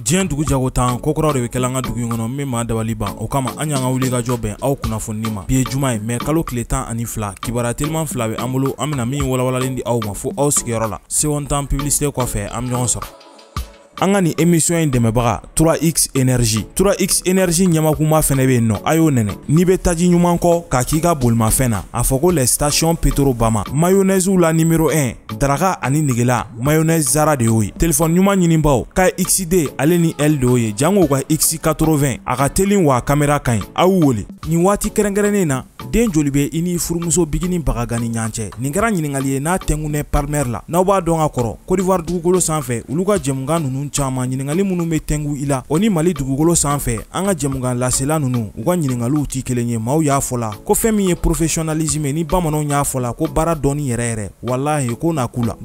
diɲɛ dugu jago tan ko kuraw de bɛ kɛla an ka dugu in kɔnɔ min ma dabali ban o kama an y'an ka wuli ka jɔ bɛn aw kunnafonini ma bi ye juma ye mɛ kalo tile tan ani fila kibaruya teliman fila bɛ an bolo an bɛna min walawalalen di aw ma fo aw sigiyɔrɔ la sewɔntan publicité kɔfɛ an bɛ ɲɔgɔn sɔrɔ an ka nin emission in dɛmɛbaga 3x energy 3x energy ɲɛmakuma fɛnɛ bɛ yen nɔ a y'o nɛnɛ n'i bɛ taji ɲuman kɔ k'a k'i ka bolimafɛn na a fɔ ko les stations petro bama mayonnaise la numero 1 daraka ani negela mayonnaise zara de y'o ye telefɔni ɲuman ɲininbaw ka xd ale ni l de y'o ye jango ka x 80 a ka telin wa kamera ka ɲi aw wele nin waati kɛrɛnkɛrɛnnen na den joli bɛ i ni furumuso bigini bagaga ni ɲan cɛ nin kɛra ɲiningali ye n'a tɛngunnen parmɛr la n'aw b'a dɔn ka kɔrɔ kodivuwari dugukolo sanfɛ olu ka jɛmukan ninnu caman ɲiningali minnu bɛ tɛngu i la o ni mali dugukolo sanfɛ an ka jɛmukan lasela ninnu u ka ɲiningaliw tɛ kelen ye maaw y'a fɔ la ko fɛn min ye professionnalisme ye ni bamananw y'a fɔ la ko baara dɔɔni yɛrɛ yɛrɛ walahi ko n'a k'u la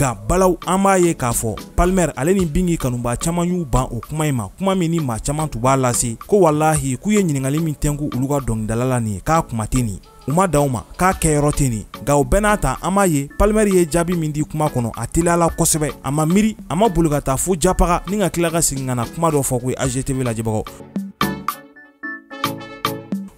nka balaw an b'a ye k'a fɔ palmɛr ale ni bingi kanubaa caman y'u ban o kuma in ma kuma min ni maa caman tun b'a lase ko walahi k'u ye ɲiningalimin tɛnku olu ka dɔngidala la nin ye k'a kuma tɛ nin u ma dan u ma k'a kɛyɔrɔ tɛ nin nka o bɛɛ n'a ta an b'a ye palimɛri ye jaabi min di kuma kɔnɔ a teliyala kosɛbɛ a ma miiri a ma boli ka taa fo japaga ni ka tila ka segin ka na kuma dɔ fɔ ko ye agtv lajɛbagaw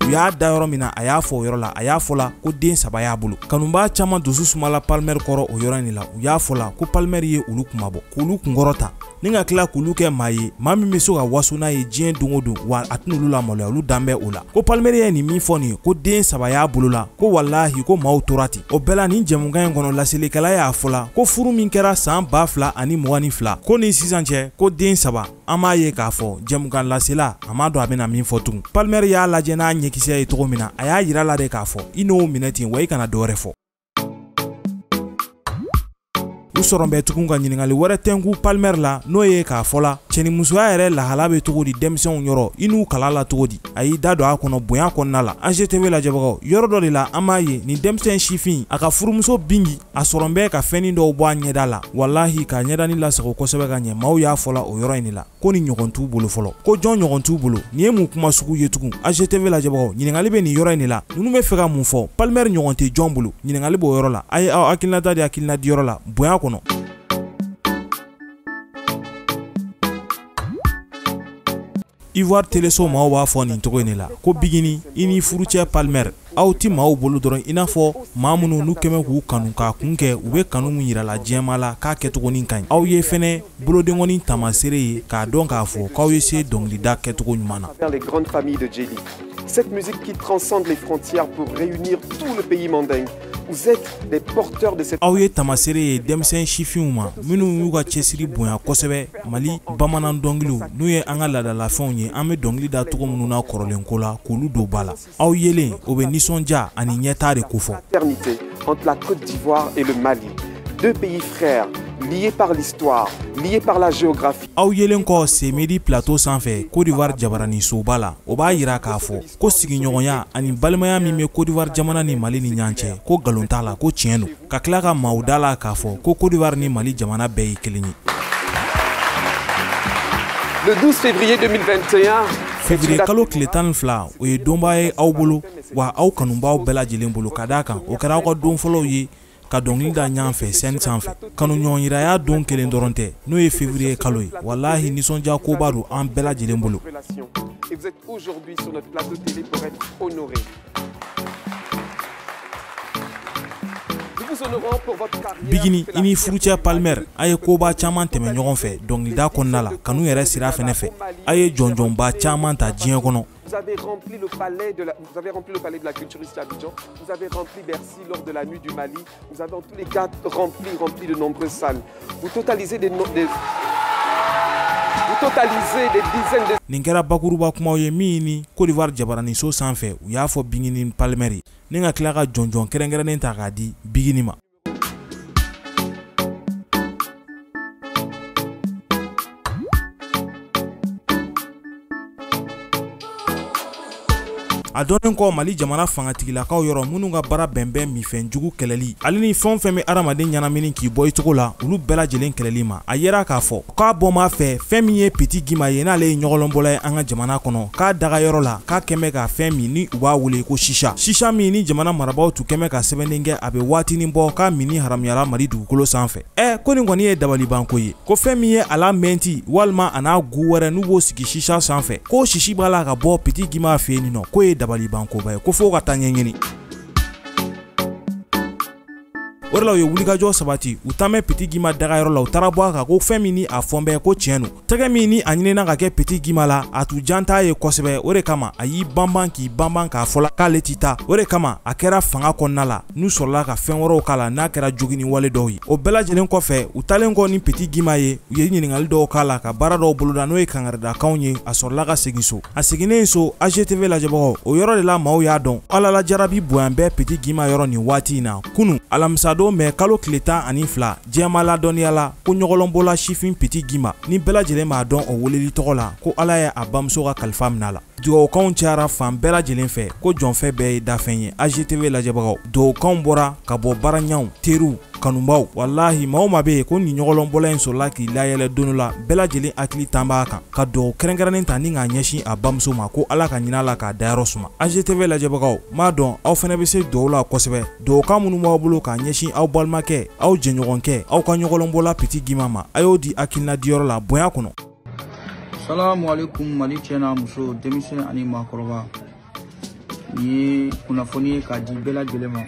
u y'a da yɔrɔ min na a y'a fɔ o yɔrɔ la a y'a fɔ la ko den saba y'a bolo kanunbaa caman dusu sumala palimɛri kɔrɔ o yɔrɔ in de la u y'a fɔ la ko palimɛri ye olu kunmabɔ k'olu kunkɔrɔ ta ni ka tila k'olu kɛ maa ye maa min bɛ so ka waso n'a ye diɲɛ don o don wa a tɛna olu lamaloya olu dan bɛ o la ko palmeri ye nin min fɔ nin ye ko den saba y'a bolo la ko walahi ko maaw tora ten o bɛɛ la nin jɛmukan in kɔnɔ laselikɛla y'a fɔla ko furu min kɛra saan b'a fila ani mugan ni fila ko ni sisan cɛ ko den saba an b'a ye k'a fɔ jɛmukan lasela a m'a dɔn a bɛna min fɔ tugun palmeri y'a lajɛ n'a ɲɛkisɛ ye cogo min na a y'a yira la de k'a fɔ i n'o minɛ ten wa i kana dɔwɛrɛ fɔ u sɔrɔ bɛ tugun ka ɲininkali wɛrɛ tɛnku palmɛr la n'o ye k'a fɔla cɛnimusoya yɛrɛ lahala bɛ cogo di denmisɛnw yɔrɔ i n'u kala la cogo di a y'i da don a kɔnɔ bonya kɔnɔna la angtv lajɛbagaw yɔrɔ dɔ de la an b'a ye nin denmisɛn sifin a ka furumuso bingi a sɔrɔ bɛ ka fɛnnin dɔw bɔ a ɲɛda la walahi k'a ɲɛdani lasago kosɛbɛ ka ɲɛ maaw y'a fɔla o yɔrɔ in de la ko ni ɲɔgɔn t'u bolo fɔlɔ ko jɔn ɲɔgɔn t'u bolo nin ye mun kuma sugu ye tugun agtv lajɛbagaw ɲiningale bɛ nin yɔrɔ in de la ninnu bɛ fɛ ka mun fɔ palmɛri ɲɔgɔn tɛ jɔn bolo ɲiningale b'o yɔrɔ la a ye aw hakilinata de hakilina di yɔrɔ la bonya kɔnɔ ivoire teleso maaw b'a fɔ nin cogo in de la ko bigini i n'i furucɛ palmɛri aw tɛ maaw bolo dɔrɔn i n'a fɔ maa minnu n'u kɛmɛ k'u kanu k'a kun kɛ u bɛ kanu min jirala diɲɛmaa la k'a kɛcogonin ka ɲi aw ye fɛnɛ bolodengonin taamasere ye k'a dɔn k'a fɔ k'aw ye se dɔnkilida kɛcogo ɲuman na Cette musique qui transcende les frontières pour réunir tout le pays mandingue Vous êtes des porteurs de cette... Aw ye tamasere ye denmisɛn sifinw ma minnu y'u ka cɛsiri bonya kosɛbɛ Mali bamanan dɔnkiliw n'u ye an ka laadalafɛnw ye an bɛ dɔnkili da cogo minnu na kɔrɔlen ko la k'olu don ba la aw yelen o bɛ nisɔndiya ani ɲɛtaa de kofɔ entre la Côte d'Ivoire et le Mali deux pays frères liés par l'histoire liés par la géographie aw yelen kɔ semedi plateau sanfɛ Côte d'Ivoire jabarani soba la o b'a yira k'a fɔ ko sigiɲɔgɔnya ani balimaya min bɛ Côte d'Ivoire jamana ni Mali ni ɲɔgɔn cɛ ko nkalon t'a la ko tiɲɛ don ka tila ka maaw da la k'a fɔ ko Kodowari ni Mali jamana bɛɛ ye kelen ye. Le 12 février 2021, Février kalo tile tan ni fila o ye donba ye aw bolo wa aw kanunbaaw bɛɛ lajɛlen bolo ka d'a kan o kɛra aw ka don fɔlɔw ye ka dɔnkili da ɲɔgɔn fɛ sɛni sanfɛ kanuɲɔgɔnyiraya don kelen dɔrɔn tɛ n'o ye fevriye kalo ye walahi nisɔndiya koba don an bɛɛ lajɛlen bolo Bigini i ni furucɛ Palmer a ye koba caman tɛmɛ ɲɔgɔn fɛ dɔnkilida kɔnɔna la kanu yɛrɛ sira fɛnɛ fɛ a ye jɔnjɔnba caman ta diɲɛ kɔnɔ Vous avez rempli le palais de la, vous avez rempli le palais de la culture ici à Abidjan. Vous avez rempli Bercy lors de la nuit du Mali. Vous avez en tous les cas rempli, rempli de nombreuses salles. Vous totalisez des... des... nin kɛra bakuruba kumaw ye min ni cote d'ivoire jabaraniso sanfɛ u y'a fɔ bingini palimɛri ni ka tila ka jɔnjɔn kɛrɛnkɛrɛnnen ta k'a di bigini ma a dɔnnen kɔ mali jamana fangatigilakaw yɔrɔ minnu ka baara bɛnbɛn minfɛn jugu kɛlɛli ale ni fɛn fɛn bɛ adamaden ɲɛnamini k'i bɔ i cogo la olu bɛɛ lajɛlen kɛlɛli ma a yera k'a fɔ k'a bɔma fɛ fɛn min ye piti gima ye n'ale ye ɲɔgɔlɔnbɔla ye an ka jamana kɔnɔ k'a daga yɔrɔ la k'a kɛmɛ ka fɛn min ni u b'a wele ko sisa sisa min ni jamana marabaaw tun kɛmɛ ka sɛbɛnnen kɛ a bɛ waatinin bɔ k'a mini haramuyara mali dugukolo sanfɛ ɛ ko nin kɔni ye dabalibanko ye ko fɛn min ye a la mɛnti walima a n'a gu wɛrɛ n'u b'o sigi sisa sanfɛ k'o sisi b'a la ka bɔ piti gima fɛ yen nɔ k'o ye dabalibankoba ye ko f'o ka taa ɲɛɲini o de la u ye wulikajɔ sabati u taamɛ piti gima dagayɔrɔ la u taara bɔ a kan ko fɛn min ni a fɔnbɛɛ ko tiɲɛ don tɛgɛ min ni a ɲinina ka kɛ peti gima la a tun jan t'a ye kosɛbɛ o de kama a y'i banban k'i banban k'a fɔla k'ale tɛ taa o de kama a kɛra fanga kɔnɔna la n'u sɔrɔla ka fɛn wɛrɛw k'a la n'a kɛra jogini wale dɔw ye o bɛɛ lajɛlen kɔfɛ u talen kɔ ni peti gima ye u ye ɲininkali dɔw k'a la ka baara dɔw boloda n'o ye kangaredakanw ye a sɔrɔla ka segin so a seginnen so agtv lajɛbagaw o yɔrɔ de la maaw y'a dɔn ala la jarabi boyan bɛɛ peti gima yɔrɔ nin waati in na kunu alamisadon mɛ kalo tile tan ani fila diɲɛma ladɔnniya la ko ɲɔgɔlɔnbɔla sifin piti gima ni bɛɛ lajɛlen b'a dɔn o weleli tɔgɔ la ko ala ye a bamuso ka kalifa mina la dugawakanw cayara fan bɛɛ lajɛlen fɛ ko jɔnfɛ bɛɛ ye dafɛn ye agtv lajɛbagaw dugawakanw bɔra ka bɔ baaraɲaw teriw kanubaw walahi maa o ma bɛ yen ko nin ɲɔgɔlɔnbɔla in sɔrɔla k'i layɛlɛ don la bɛɛ lajɛlen hakili tan b'a kan ka dugawu kɛrɛnkɛrɛnnen ta ni k'a ɲɛsin a bamuso ma ko ala ka ɲin'a la k'a dayɔrɔ suma agtv lajɛbagaw m'a dɔn aw fana bɛ se dugawu la kosɛbɛ dɔgɔkan minnu b'aw bolo k'a ɲɛsin aw balimakɛ aw jɛɲɔgɔnkɛ aw ka ɲɔgɔlɔnbɔla piti gima ma a y'o di hakilina diyɔrɔ la bonya kɔnɔ salamu alaikum mali cɛ n'a muso denmisɛn ani maakɔrɔba nin ye kunnafoni ye k'a di bɛɛ lajɛlen ma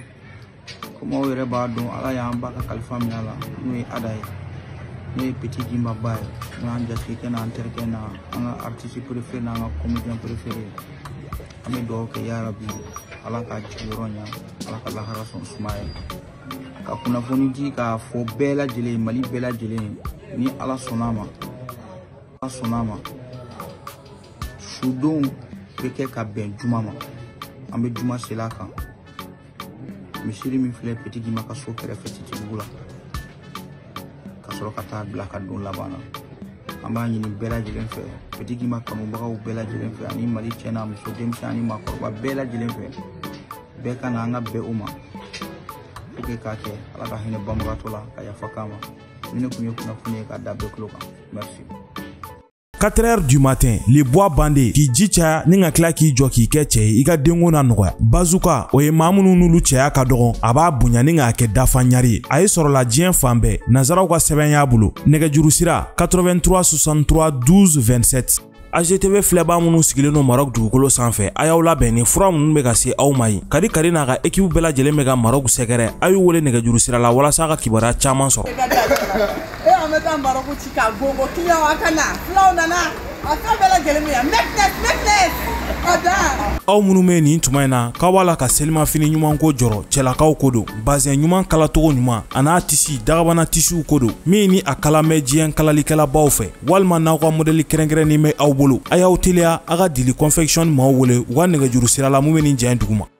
komi aw yɛrɛ b'a dɔn ala y'an ba ka kalifa min a la n'o ye ada ye n'o ye piti gima ba ye n'o y'an jatigikɛ n'an terikɛ na an ka artisi préféré n'an ka comédien préféré ye an bɛ dugawu kɛ ya rabi ala ka jigiyɔrɔ ɲa ala ka lahara sɔn suma ye ka kunnafoni di k'a fɔ bɛɛ lajɛlen mali bɛɛ lajɛlen ni ala sɔnna a ma ala sɔnna a ma sudonw bɛ kɛ ka bɛn juma ma an bɛ juma seli a kan misiri min filɛ petigi ma ka so kɛrɛfɛ titibugu la ka sɔrɔ ka taa bila ka don laban na an b'a ɲini bɛɛ lajɛlen fɛ petigi ma kanubagaw bɛɛ lajɛlen fɛ ani mali cɛ n'a muso denmisɛn ani maakɔrɔba bɛɛ lajɛlen fɛ bɛɛ ka na an ka bɛn o ma puruke k'a kɛ ala ka hinɛ banbagatɔ la ka yafa k'a ma ni ne tun ye kunnafoni ye k'a da bɛɛ tulo kan merci 4 heures du matin le bois bande k'i ji caya ni ka tila k'i jɔ k'i kɛ cɛ ye i ka denko na nɔgɔya bazuka o ye maa minnu n'olu cɛya ka dɔgɔn a b'a bonya ni k'a kɛ dafa ɲari ye a ye sɔrɔla diɲɛ fan bɛɛ nazaraw ka sɛbɛn y'a bolo nɛgɛjuru sira 83 63 12 27 AGTV filɛbaa minnu sigilen don Maroc dugukolo sanfɛ a y'aw labɛn nin fura minnu bɛ ka se aw ma yen kadi kari n'a ka ekipu bɛɛ lajɛlen bɛ ka Maroc sɛgɛrɛ a y'u wele nɛgɛjuru sira la walasa ka kibaruya caman sɔrɔ e an bɛ taa marɔku ci ka gogo kiliyanw a ka na fulaw nana a fɛn bɛɛ lajɛlen bɛ yan mɛtinɛs mɛtinɛs a dan aw minnu bɛ nin tuma in na k'aw b'a la ka selimafini ɲuman ko jɔrɔ cɛlakaw ko don bazɛn ɲuman kalacogo ɲuman a n'a tisi dagabana tisiw ko don min ni a kalan bɛ diɲɛ kalalikɛlabaw fɛ walima n'aw ka modɛli kɛrɛnkɛrɛnnen bɛ aw bolo a y'aw teliya a ka dili confection maaw wele u ka nɛgɛjuru sira la mun bɛ nin jɛn duguma